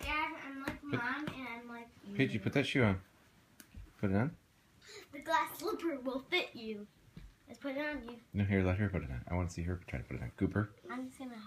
dad, I'm like mom, and I'm like you. Paige, put that shoe on. Put it on. The glass slipper will fit you. Let's put it on you. No, here, let her put it on. I want to see her try to put it on. Cooper. I'm just gonna help.